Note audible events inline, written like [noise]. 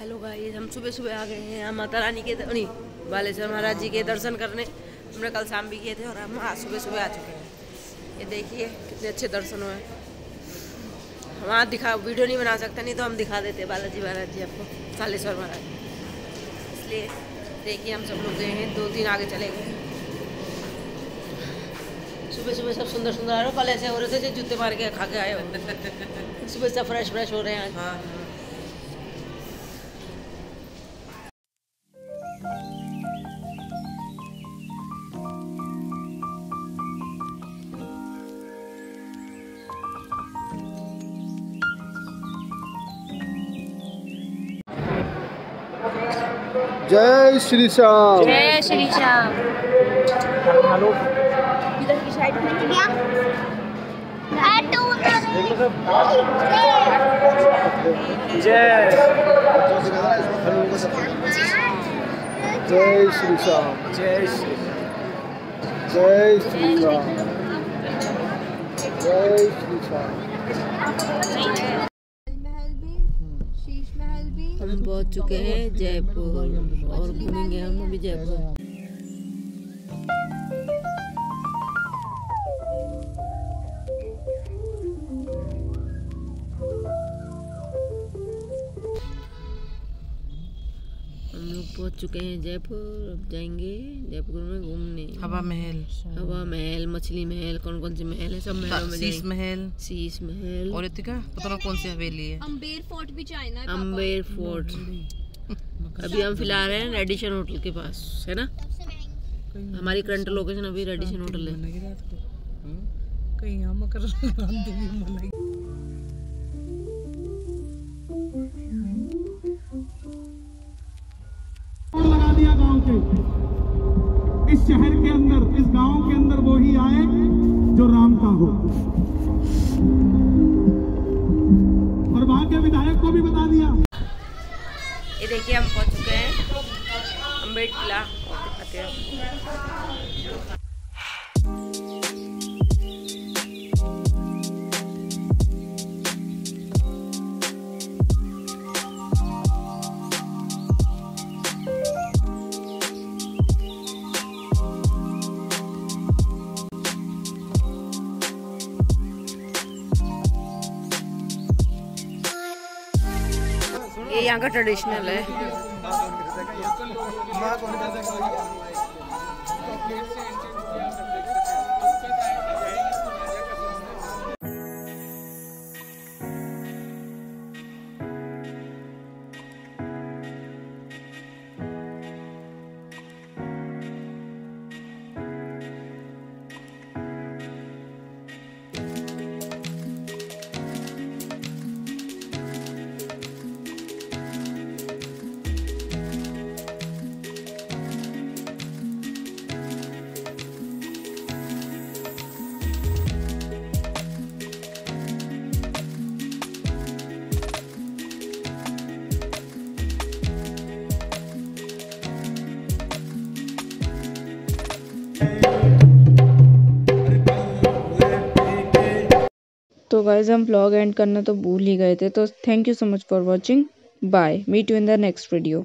Guys हम सुबह सुबह आ गए हैं माता रानी के नहीं बालेश्वर महाराज जी के दर्शन करने। हमने कल शाम भी किए थे और हम आज सुबह सुबह आ चुके हैं। ये देखिए कितने अच्छे दर्शन हुए हम आज दिखा वीडियो नहीं बना सकते नहीं तो हम दिखा देते बालाजी महाराज जी आपको कालेश्वर महाराज इसलिए देखिए हम सब लोग गए हैं दो दिन आगे चले गए। सुबह सुबह सब सुंदर सुंदर आ रहे हो कल ऐसे हो रहे थे जूते मार के खा के आए हो। [laughs] सुबह से फ्रेश फ्रेश हो रहे हैं आज। हाँ। जय श्री श्याम। जय श्री श्याम। जय। श्री श्याम। जय श्री जय श्री श्याम। जय श्री श्याम। हम पहुँच चुके हैं जयपुर और घूमेंगे हम भी जयपुर। पहुँच चुके हैं जयपुर। अब जाएँगे जयपुर में घूमने। हवा महल। हवा महल मछली महल कौन कौन से महल है? सब महलों में शीश महल। शीश महल। और इतिका? पता ना कौन सी हवेली है। अम्बेर फोर्ट भी चाइना अम्बेर फोर्ट। अभी हम फ़िलहाल हैं रेडिशन होटल के पास है ना? हमारी करंट लोकेशन अभी रेडिशन होटल है। कहीं हम मकर इस शहर के अंदर, इस गाँव के अंदर वो ही आए जो राम का हो। और वहाँ के विधायक को भी बता दिया। ये देखिए, हम पहुँच चुके हैं अम्बेड किला ये यहाँ का ट्रेडिशनल है। तो गाइज़ हम ब्लॉग एंड करना तो भूल ही गए थे तो thank you so much for watching bye meet you in the next video